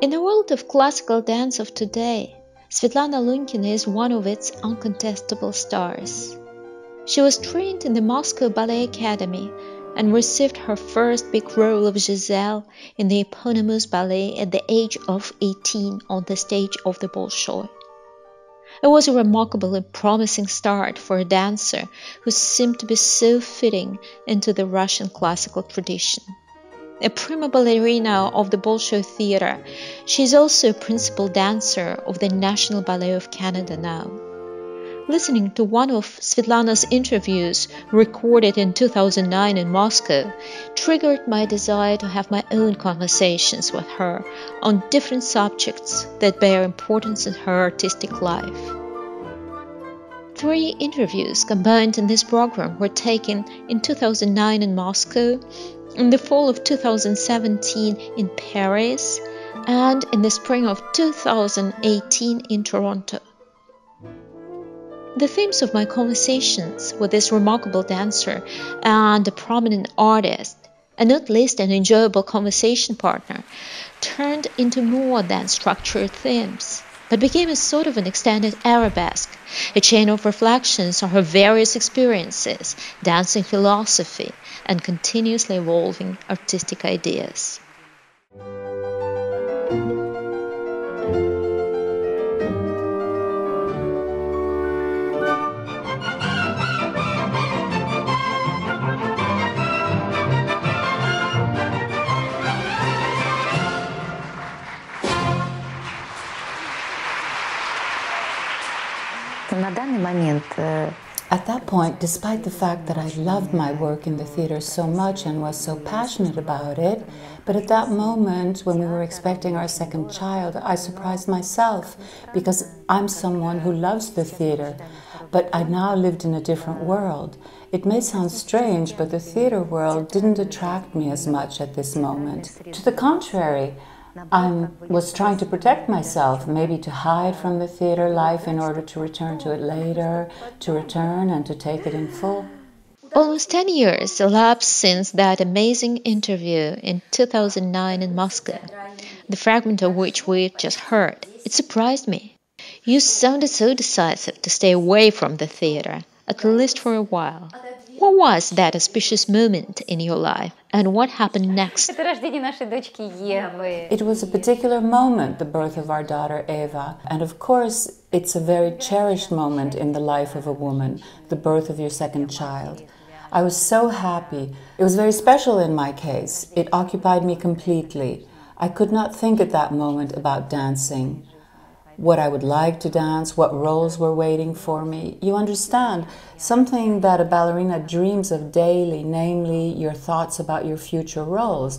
In the world of classical dance of today, Svetlana Lunkina is one of its uncontestable stars. She was trained in the Moscow Ballet Academy and received her first big role of Giselle in the eponymous ballet at the age of 18 on the stage of the Bolshoi. It was a remarkable and promising start for a dancer who seemed to be so fitting into the Russian classical tradition. A prima ballerina of the Bolshoi Theatre, she is also a principal dancer of the National Ballet of Canada now. Listening to one of Svetlana's interviews recorded in 2009 in Moscow triggered my desire to have my own conversations with her on different subjects that bear importance in her artistic life. Three interviews combined in this program were taken in 2009 in Moscow, in the fall of 2017 in Paris, and in the spring of 2018 in Toronto. The themes of my conversations with this remarkable dancer and a prominent artist, and not least an enjoyable conversation partner, turned into more than structured themes, but became a sort of an extended arabesque, a chain of reflections on her various experiences, dancing philosophy, and continuously evolving artistic ideas. Э, at that point, despite the fact that I loved my work in the theater so much and was so passionate about it, but at that moment when we were expecting our second child, I surprised myself because I'm someone who loves the theater, but I now lived in a different world. It may sound strange, but the theater world didn't attract me as much at this moment. To the contrary, I was trying to protect myself, maybe to hide from the theater life in order to return to it later, to return and to take it in full. Almost 10 years elapsed since that amazing interview in 2009 in Moscow, the fragment of which we just heard. It surprised me. You sounded so decisive to stay away from the theater, at least for a while. What was that auspicious moment in your life and what happened next? It was a particular moment, the birth of our daughter Eva. And of course, it's a very cherished moment in the life of a woman, the birth of your second child. I was so happy. It was very special in my case. It occupied me completely. I could not think at that moment about dancing what I would like to dance, what roles were waiting for me. You understand something that a ballerina dreams of daily, namely your thoughts about your future roles.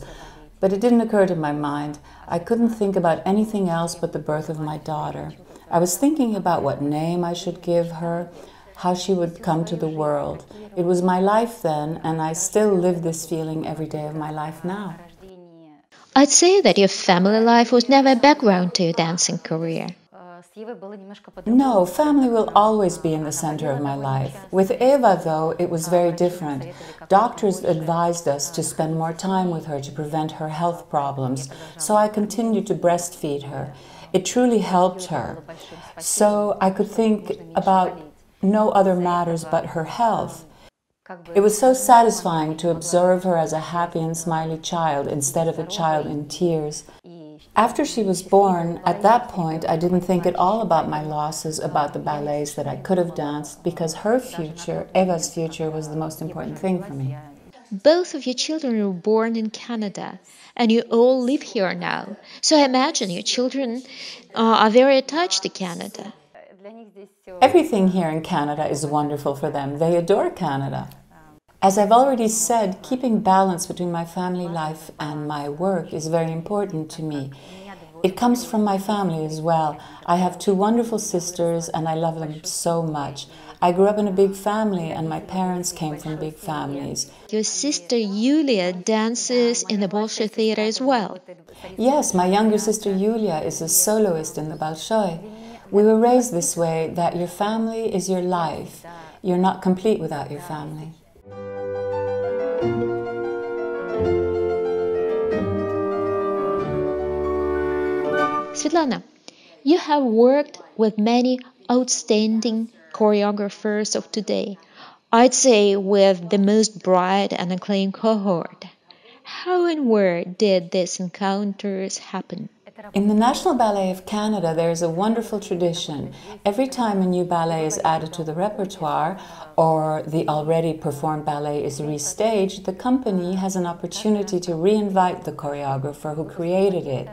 But it didn't occur to my mind. I couldn't think about anything else but the birth of my daughter. I was thinking about what name I should give her, how she would come to the world. It was my life then, and I still live this feeling every day of my life now. I'd say that your family life was never a background to your dancing career. No, family will always be in the center of my life. With Eva, though, it was very different. Doctors advised us to spend more time with her to prevent her health problems, so I continued to breastfeed her. It truly helped her. So I could think about no other matters but her health. It was so satisfying to observe her as a happy and smiley child instead of a child in tears. After she was born, at that point, I didn't think at all about my losses, about the ballets that I could have danced, because her future, Eva's future, was the most important thing for me. Both of your children were born in Canada, and you all live here now. So I imagine your children uh, are very attached to Canada. Everything here in Canada is wonderful for them. They adore Canada. As I've already said, keeping balance between my family life and my work is very important to me. It comes from my family as well. I have two wonderful sisters and I love them so much. I grew up in a big family and my parents came from big families. Your sister Yulia dances in the Bolshoi Theater as well. Yes, my younger sister Yulia is a soloist in the Bolshoi. We were raised this way that your family is your life. You're not complete without your family. Svetlana, you have worked with many outstanding choreographers of today. I'd say with the most bright and acclaimed cohort. How and where did these encounters happen? In the National Ballet of Canada, there is a wonderful tradition. Every time a new ballet is added to the repertoire or the already performed ballet is restaged, the company has an opportunity to reinvite the choreographer who created it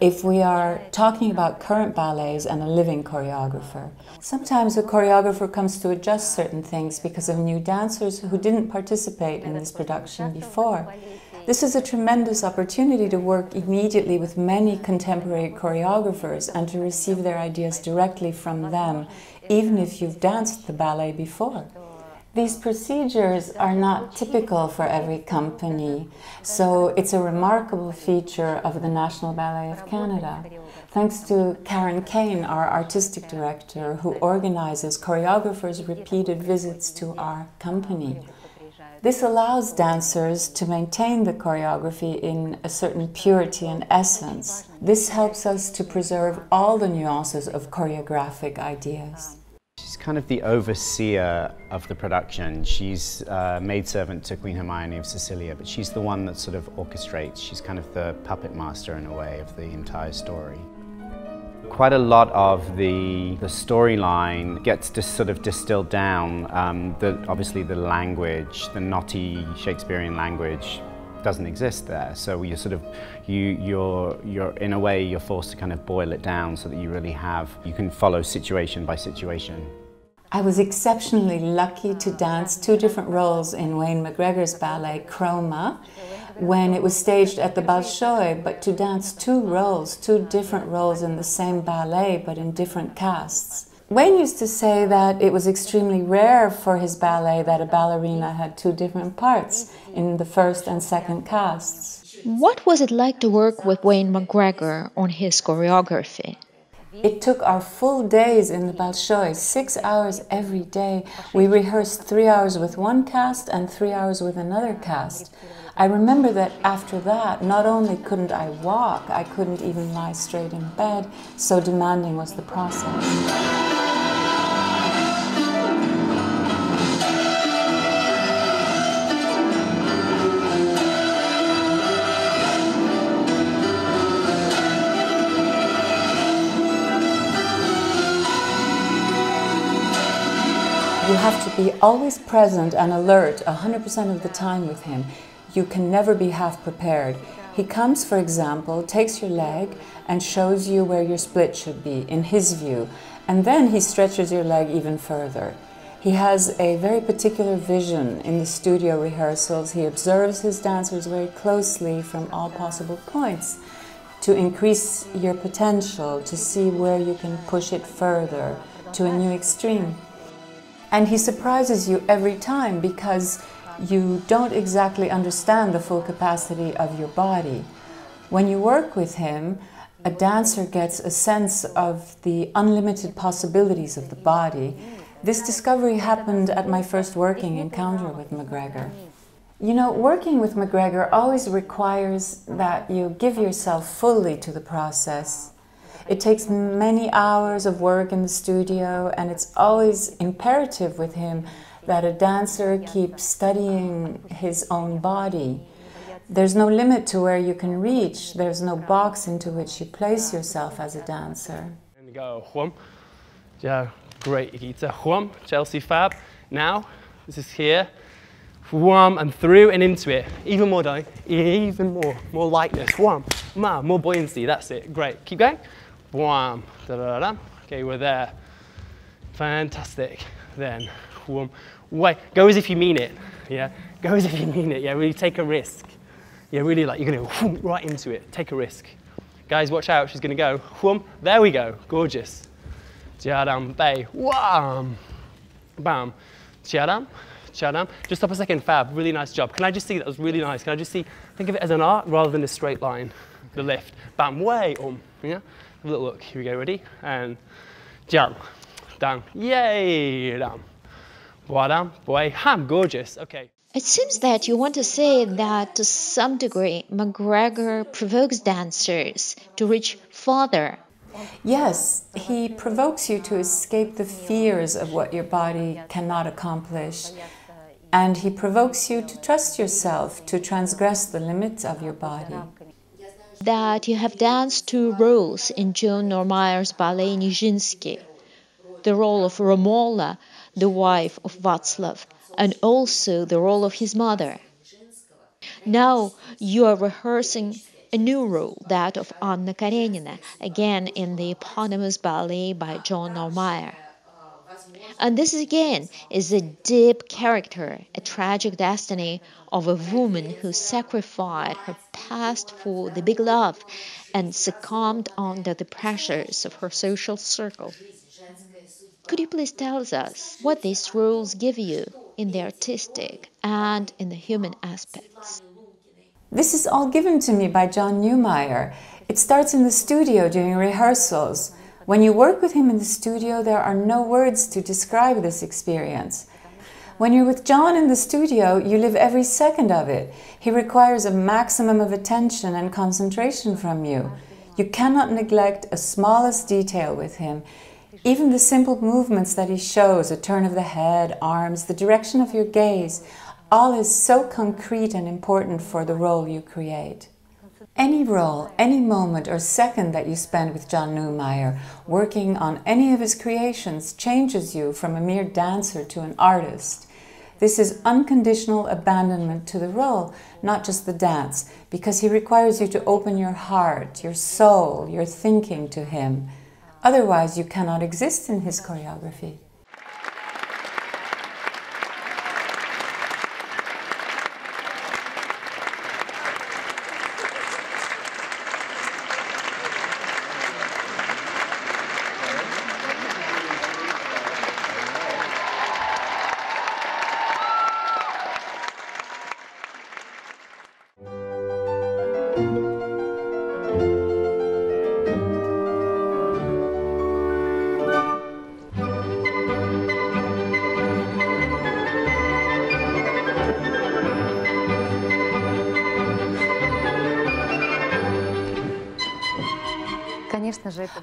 if we are talking about current ballets and a living choreographer. Sometimes a choreographer comes to adjust certain things because of new dancers who didn't participate in this production before. This is a tremendous opportunity to work immediately with many contemporary choreographers and to receive their ideas directly from them, even if you've danced the ballet before. These procedures are not typical for every company, so it's a remarkable feature of the National Ballet of Canada. Thanks to Karen Kain, our artistic director, who organizes choreographers' repeated visits to our company. This allows dancers to maintain the choreography in a certain purity and essence. This helps us to preserve all the nuances of choreographic ideas. She's kind of the overseer of the production. She's uh, maidservant to Queen Hermione of Sicilia, but she's the one that sort of orchestrates. She's kind of the puppet master in a way of the entire story quite a lot of the, the storyline gets just sort of distilled down. Um, the, obviously the language, the knotty Shakespearean language doesn't exist there. So you're sort of, you, you're, you're, in a way, you're forced to kind of boil it down so that you really have, you can follow situation by situation. I was exceptionally lucky to dance two different roles in Wayne McGregor's ballet Chroma when it was staged at the Bolshoi, but to dance two roles, two different roles in the same ballet, but in different casts. Wayne used to say that it was extremely rare for his ballet that a ballerina had two different parts in the first and second casts. What was it like to work with Wayne McGregor on his choreography? It took our full days in the Bolshoi, six hours every day. We rehearsed three hours with one cast and three hours with another cast. I remember that after that, not only couldn't I walk, I couldn't even lie straight in bed, so demanding was the process. You have to be always present and alert 100% of the time with him you can never be half prepared. He comes, for example, takes your leg and shows you where your split should be, in his view, and then he stretches your leg even further. He has a very particular vision in the studio rehearsals. He observes his dancers very closely from all possible points to increase your potential, to see where you can push it further to a new extreme. And he surprises you every time because you don't exactly understand the full capacity of your body. When you work with him, a dancer gets a sense of the unlimited possibilities of the body. This discovery happened at my first working encounter with McGregor. You know, working with McGregor always requires that you give yourself fully to the process. It takes many hours of work in the studio, and it's always imperative with him that a dancer keeps studying his own body. There's no limit to where you can reach. There's no box into which you place yourself as a dancer. And go, whum. Yeah, great, Ikita. Whum, Chelsea Fab. Now, this is here. Whum, and through and into it. Even more, darling. Even more. More lightness. Whum. Ma, more buoyancy. That's it. Great. Keep going. Wham. Da da da. Okay, we're there. Fantastic. Then Wait, go as if you mean it. Yeah, go as if you mean it. Yeah, really take a risk. Yeah, really like you're going to right into it. Take a risk. Guys, watch out. She's going to go. Whoom. There we go. Gorgeous. Jadam, bay. Wham. Bam. Jadam. Jadam. Just stop a second, Fab. Really nice job. Can I just see that was really nice? Can I just see, think of it as an arc rather than a straight line. The lift. Bam. Way. Um. Yeah. Have a little look. Here we go. Ready? And jump. Down. Yay. Down. Voilà, boy, I'm gorgeous. Okay. It seems that you want to say that to some degree McGregor provokes dancers to reach farther. Yes, he provokes you to escape the fears of what your body cannot accomplish. And he provokes you to trust yourself, to transgress the limits of your body. That you have danced two roles in John Neumeier's ballet Nijinsky the role of Romola, the wife of Václav, and also the role of his mother. Now you are rehearsing a new role, that of Anna Karenina, again in the eponymous ballet by John Neumeier. And this again is a deep character, a tragic destiny of a woman who sacrificed her past for the big love and succumbed under the pressures of her social circle. Could you please tell us what these rules give you in the artistic and in the human aspects? This is all given to me by John Neumeier. It starts in the studio during rehearsals. When you work with him in the studio, there are no words to describe this experience. When you're with John in the studio, you live every second of it. He requires a maximum of attention and concentration from you. You cannot neglect a smallest detail with him. Even the simple movements that he shows, a turn of the head, arms, the direction of your gaze, all is so concrete and important for the role you create. Any role, any moment or second that you spend with John Neumeier working on any of his creations changes you from a mere dancer to an artist. This is unconditional abandonment to the role, not just the dance, because he requires you to open your heart, your soul, your thinking to him. Otherwise, you cannot exist in his choreography.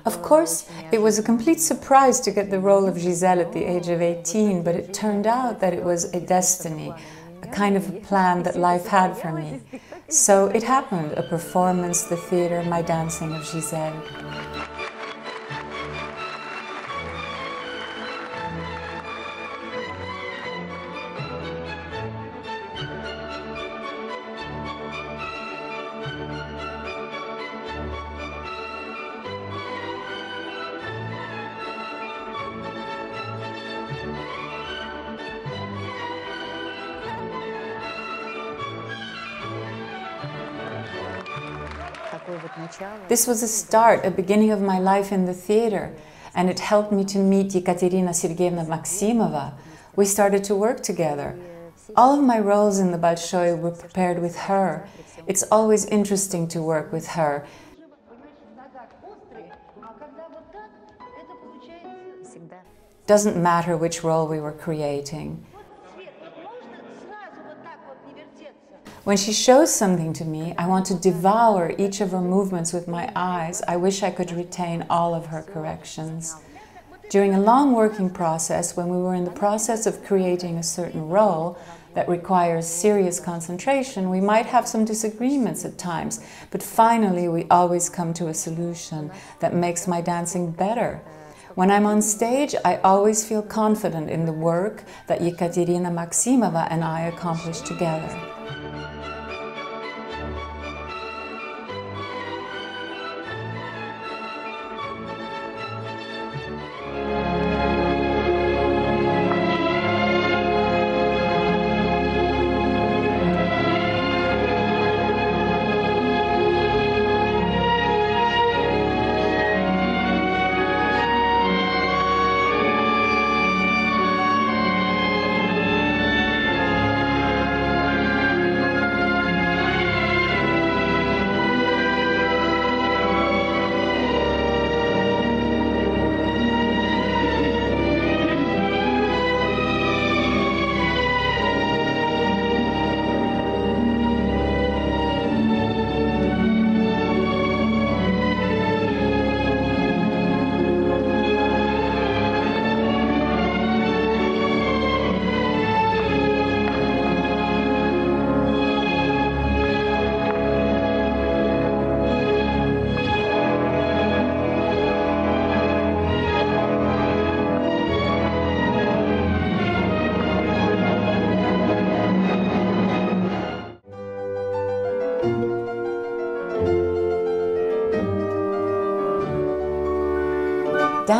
Of course, it was a complete surprise to get the role of Giselle at the age of 18, but it turned out that it was a destiny, a kind of a plan that life had for me. So it happened a performance, the theater, my dancing of Giselle. This was a start, a beginning of my life in the theater, and it helped me to meet Ekaterina Sergeyevna Maximova. We started to work together. All of my roles in the Bolshoi were prepared with her. It's always interesting to work with her. Doesn't matter which role we were creating. When she shows something to me, I want to devour each of her movements with my eyes. I wish I could retain all of her corrections. During a long working process, when we were in the process of creating a certain role that requires serious concentration, we might have some disagreements at times, but finally we always come to a solution that makes my dancing better. When I'm on stage, I always feel confident in the work that Yekaterina Maximova and I accomplished together.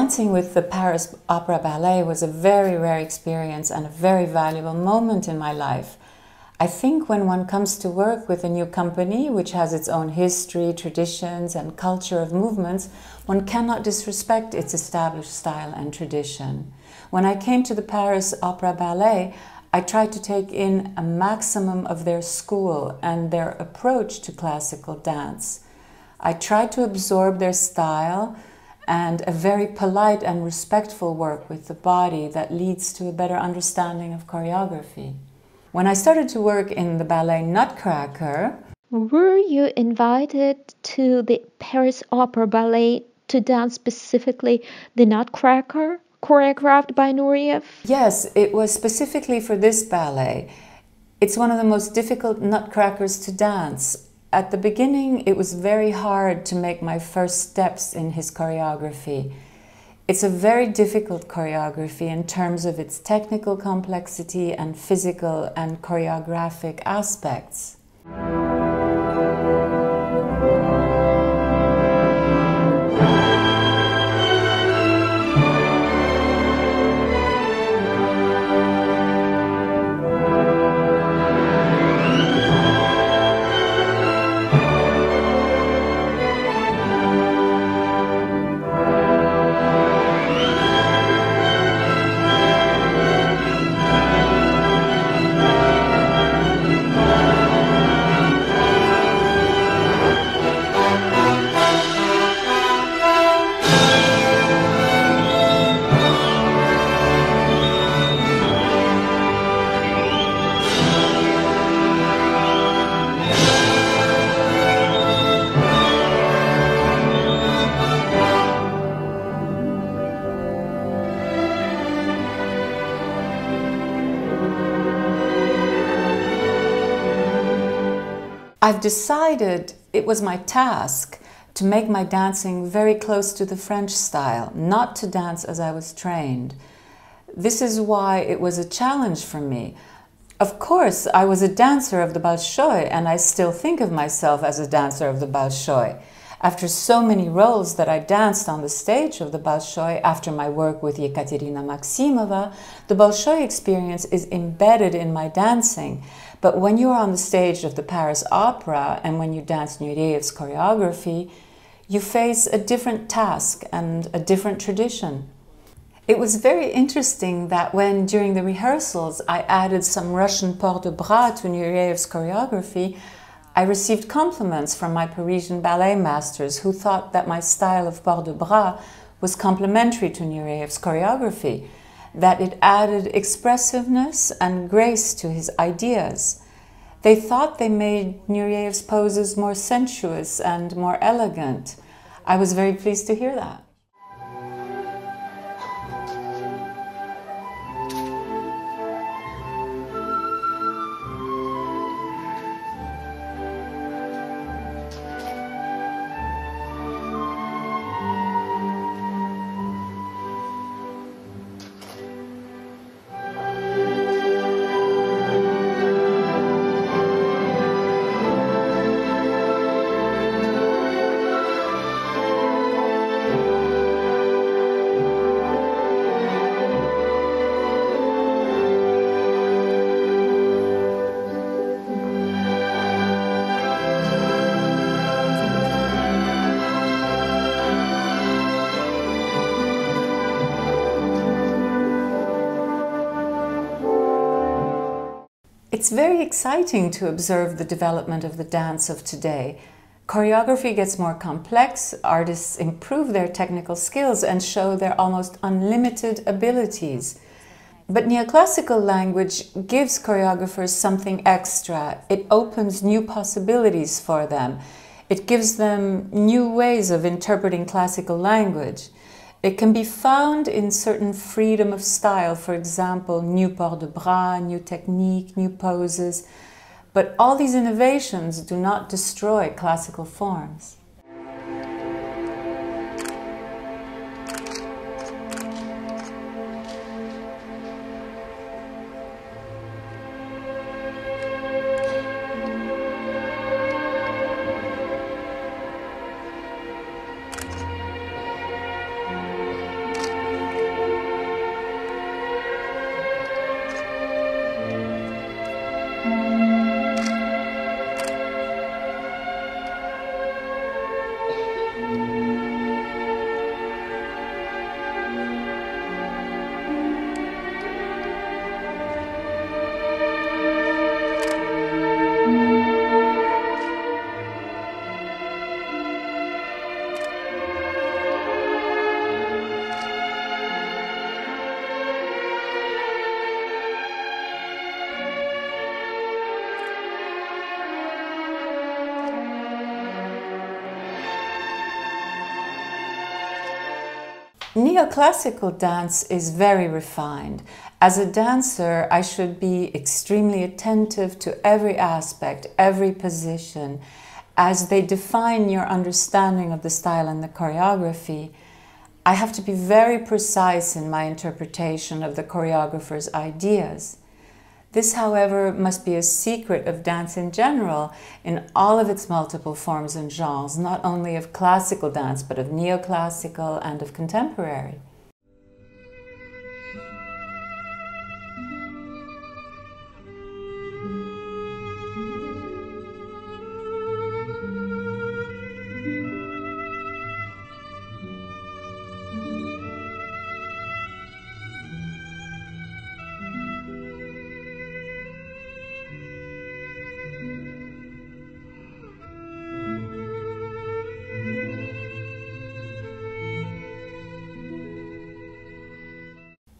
Dancing with the Paris Opera Ballet was a very rare experience and a very valuable moment in my life. I think when one comes to work with a new company, which has its own history, traditions, and culture of movements, one cannot disrespect its established style and tradition. When I came to the Paris Opera Ballet, I tried to take in a maximum of their school and their approach to classical dance. I tried to absorb their style and a very polite and respectful work with the body that leads to a better understanding of choreography. When I started to work in the ballet Nutcracker, were you invited to the Paris Opera Ballet to dance specifically the Nutcracker, choreographed by Nureyev? Yes, it was specifically for this ballet. It's one of the most difficult nutcrackers to dance at the beginning, it was very hard to make my first steps in his choreography. It's a very difficult choreography in terms of its technical complexity and physical and choreographic aspects. I've decided it was my task to make my dancing very close to the French style, not to dance as I was trained. This is why it was a challenge for me. Of course, I was a dancer of the Bolshoi, and I still think of myself as a dancer of the Bolshoi. After so many roles that I danced on the stage of the Bolshoi after my work with Yekaterina Maximova, the Bolshoi experience is embedded in my dancing. But when you are on the stage of the Paris Opera and when you dance Nureyev's choreography, you face a different task and a different tradition. It was very interesting that when during the rehearsals I added some Russian port de bras to Nureyev's choreography, I received compliments from my Parisian ballet masters who thought that my style of port de bras was complementary to Nureyev's choreography that it added expressiveness and grace to his ideas. They thought they made Nureyev's poses more sensuous and more elegant. I was very pleased to hear that. It's very exciting to observe the development of the dance of today. Choreography gets more complex, artists improve their technical skills and show their almost unlimited abilities. But neoclassical language gives choreographers something extra. It opens new possibilities for them. It gives them new ways of interpreting classical language. It can be found in certain freedom of style, for example, new port de bras, new technique, new poses. But all these innovations do not destroy classical forms. Neoclassical dance is very refined. As a dancer, I should be extremely attentive to every aspect, every position, as they define your understanding of the style and the choreography. I have to be very precise in my interpretation of the choreographer's ideas. This, however, must be a secret of dance in general, in all of its multiple forms and genres, not only of classical dance, but of neoclassical and of contemporary.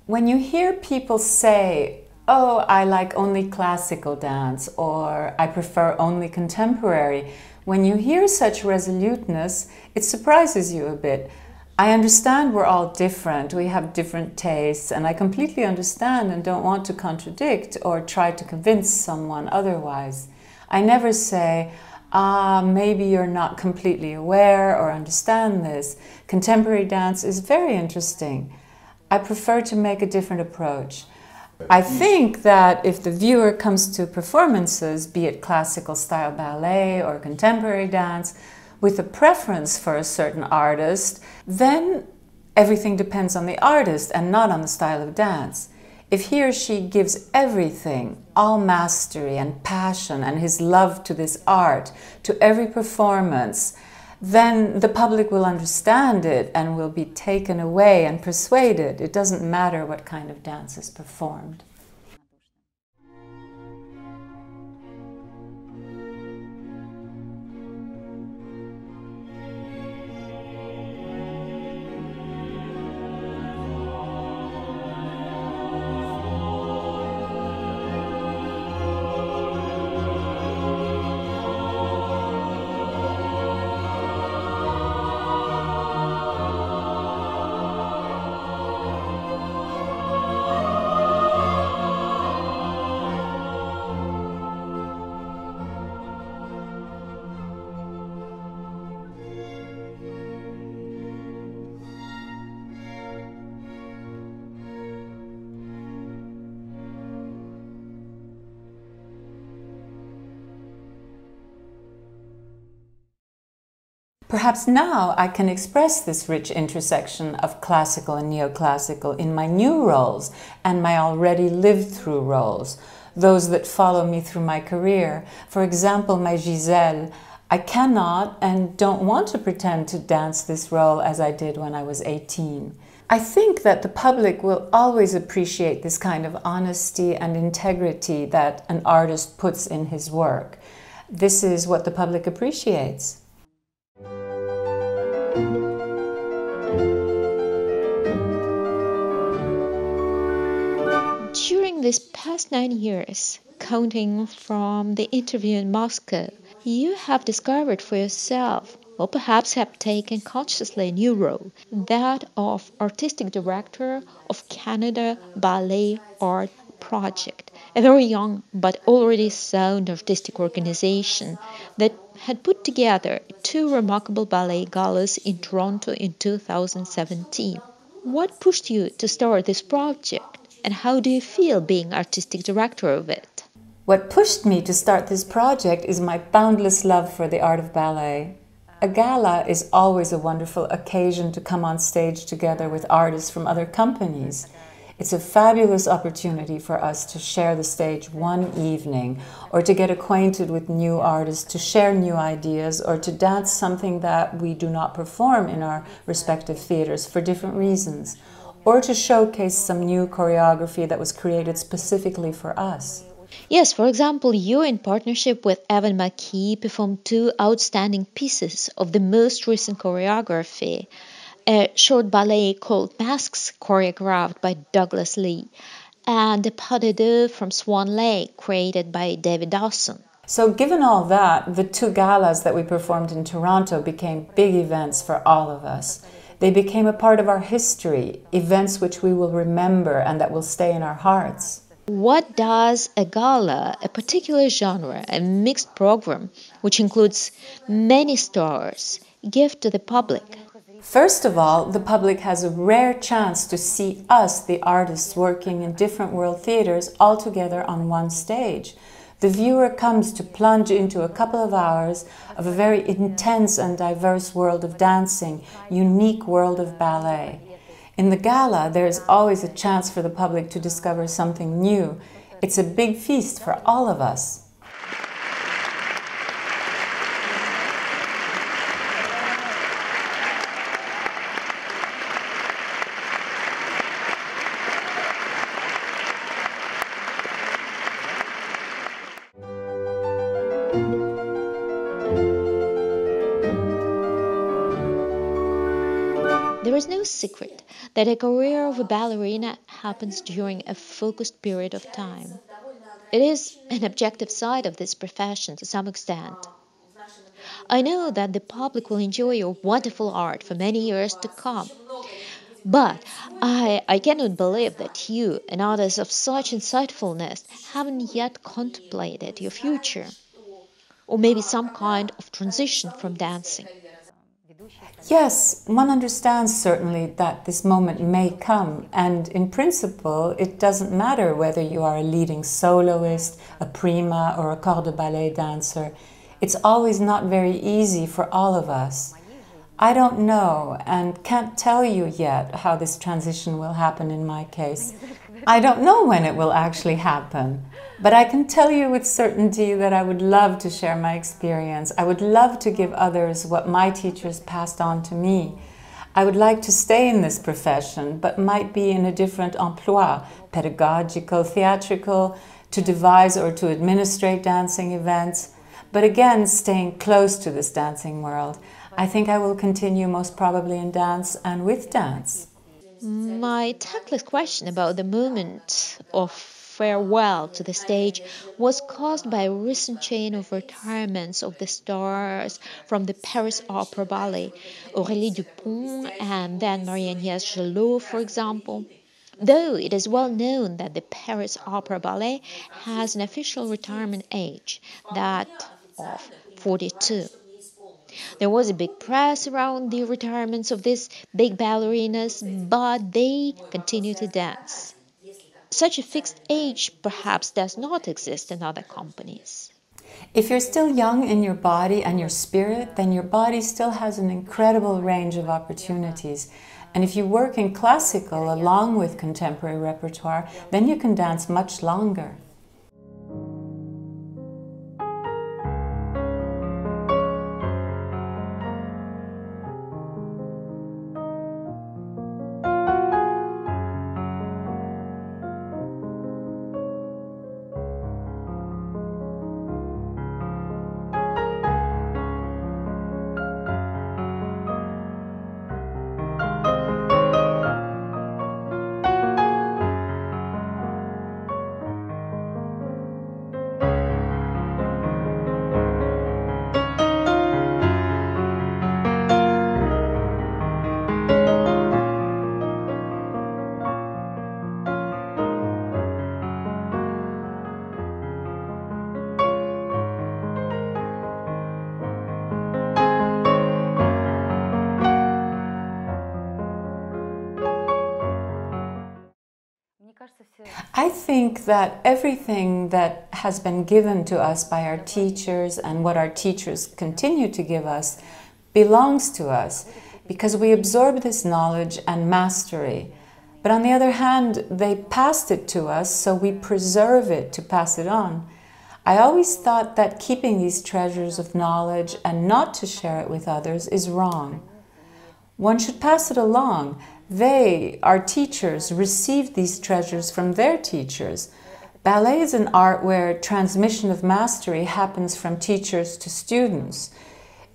When you hear people say, oh, I like only classical dance or I prefer only contemporary, when you hear such resoluteness, it surprises you a bit. I understand we're all different, we have different tastes, and I completely understand and don't want to contradict or try to convince someone otherwise. I never say, ah, maybe you're not completely aware or understand this. Contemporary dance is very interesting. I prefer to make a different approach. I think that if the viewer comes to performances, be it classical style ballet or contemporary dance, with a preference for a certain artist, then everything depends on the artist and not on the style of dance. If he or she gives everything, all mastery and passion and his love to this art, to every performance, then the public will understand it and will be taken away and persuaded. It doesn't matter what kind of dance is performed. Perhaps now I can express this rich intersection of classical and neoclassical in my new roles and my already lived through roles, those that follow me through my career. For example, my Giselle. I cannot and don't want to pretend to dance this role as I did when I was 18. I think that the public will always appreciate this kind of honesty and integrity that an artist puts in his work. This is what the public appreciates. During these past nine years, counting from the interview in Moscow, you have discovered for yourself, or perhaps have taken consciously a new role, that of artistic director of Canada Ballet Art Project, a very young but already sound artistic organization that had put together two remarkable ballet galas in Toronto in 2017. What pushed you to start this project? And how do you feel being artistic director of it? What pushed me to start this project is my boundless love for the art of ballet. A gala is always a wonderful occasion to come on stage together with artists from other companies. It's a fabulous opportunity for us to share the stage one evening, or to get acquainted with new artists, to share new ideas, or to dance something that we do not perform in our respective theaters for different reasons or to showcase some new choreography that was created specifically for us. Yes, for example, you, in partnership with Evan McKie, performed two outstanding pieces of the most recent choreography a short ballet called Masks, choreographed by Douglas Lee, and a pas de deux from Swan Lake, created by David Dawson. So, given all that, the two galas that we performed in Toronto became big events for all of us. They became a part of our history, events which we will remember and that will stay in our hearts. What does a gala, a particular genre, a mixed program, which includes many stars, give to the public? First of all, the public has a rare chance to see us, the artists working in different world theaters, all together on one stage. The viewer comes to plunge into a couple of hours of a very intense and diverse world of dancing, unique world of ballet. In the gala, there is always a chance for the public to discover something new. It's a big feast for all of us. That a career of a ballerina happens during a focused period of time. It is an objective side of this profession to some extent. I know that the public will enjoy your wonderful art for many years to come. But I, I cannot believe that you, and others of such insightfulness, haven't yet contemplated your future. Or maybe some kind of transition from dancing. Yes, one understands certainly that this moment may come, and in principle, it doesn't matter whether you are a leading soloist, a prima, or a corps de ballet dancer. It's always not very easy for all of us. I don't know and can't tell you yet how this transition will happen in my case. I don't know when it will actually happen. But I can tell you with certainty that I would love to share my experience. I would love to give others what my teachers passed on to me. I would like to stay in this profession, but might be in a different emploi pedagogical, theatrical, to devise or to administrate dancing events. But again, staying close to this dancing world. I think I will continue most probably in dance and with dance. My tactless question about the moment of farewell to the stage was caused by a recent chain of retirements of the stars from the Paris Opera Ballet, Aurélie Dupont and then Marie-Agnès Gillot, for example. Though it is well known that the Paris Opera Ballet has an official retirement age, that of 42. There was a big press around the retirements of these big ballerinas, but they continue to dance. Such a fixed age perhaps does not exist in other companies. If you're still young in your body and your spirit, then your body still has an incredible range of opportunities. And if you work in classical along with contemporary repertoire, then you can dance much longer. Think that everything that has been given to us by our teachers and what our teachers continue to give us belongs to us because we absorb this knowledge and mastery. But on the other hand, they passed it to us, so we preserve it to pass it on. I always thought that keeping these treasures of knowledge and not to share it with others is wrong. One should pass it along they, our teachers, received these treasures from their teachers. Ballet is an art where transmission of mastery happens from teachers to students.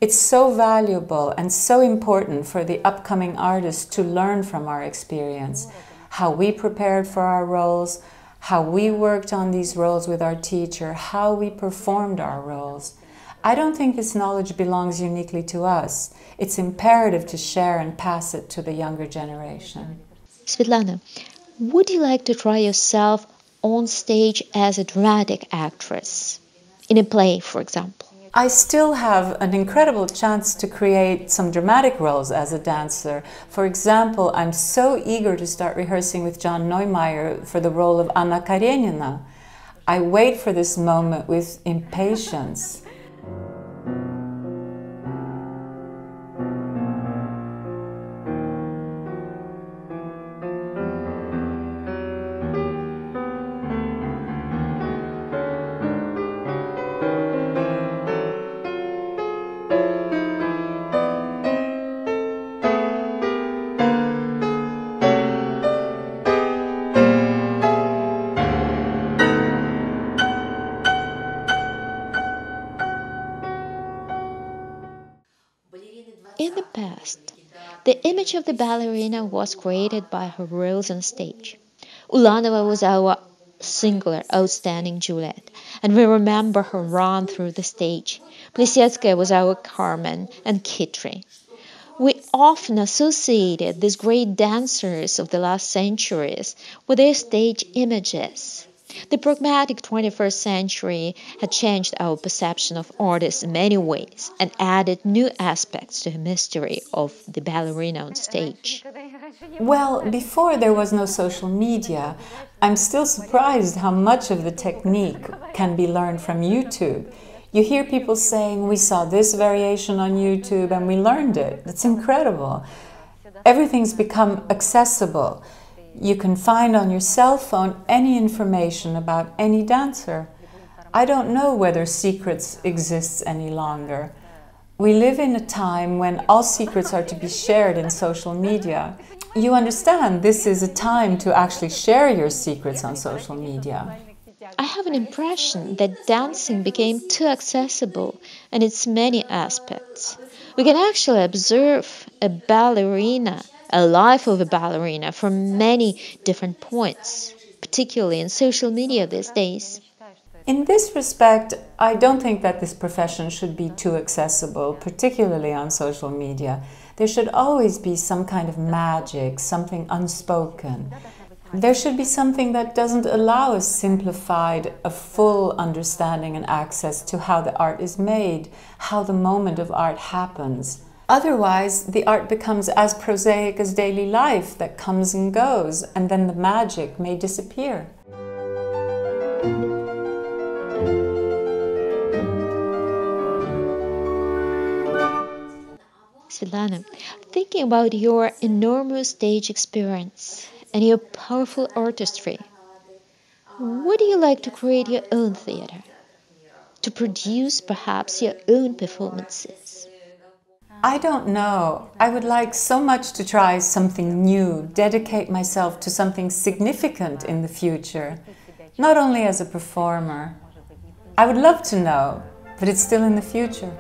It's so valuable and so important for the upcoming artists to learn from our experience, how we prepared for our roles, how we worked on these roles with our teacher, how we performed our roles. I don't think this knowledge belongs uniquely to us. It's imperative to share and pass it to the younger generation. Svetlana, would you like to try yourself on stage as a dramatic actress? In a play, for example? I still have an incredible chance to create some dramatic roles as a dancer. For example, I'm so eager to start rehearsing with John Neumeier for the role of Anna Karenina. I wait for this moment with impatience. Image of the ballerina was created by her roles on stage. Ulanova was our singular, outstanding Juliet, and we remember her run through the stage. Plisetskaya was our Carmen and Kitri. We often associated these great dancers of the last centuries with their stage images. The pragmatic 21st century had changed our perception of artists in many ways and added new aspects to the mystery of the ballerina on stage. Well, before there was no social media, I'm still surprised how much of the technique can be learned from YouTube. You hear people saying, We saw this variation on YouTube and we learned it. That's incredible. Everything's become accessible. You can find on your cell phone any information about any dancer. I don't know whether secrets exists any longer. We live in a time when all secrets are to be shared in social media. You understand, this is a time to actually share your secrets on social media. I have an impression that dancing became too accessible in its many aspects. We can actually observe a ballerina a life of a ballerina from many different points, particularly in social media these days. In this respect, I don't think that this profession should be too accessible, particularly on social media. There should always be some kind of magic, something unspoken. There should be something that doesn't allow a simplified, a full understanding and access to how the art is made, how the moment of art happens. Otherwise, the art becomes as prosaic as daily life that comes and goes, and then the magic may disappear. Svetlana, thinking about your enormous stage experience and your powerful artistry, would you like to create your own theater? To produce perhaps your own performances? I don't know. I would like so much to try something new, dedicate myself to something significant in the future, not only as a performer. I would love to know, but it's still in the future.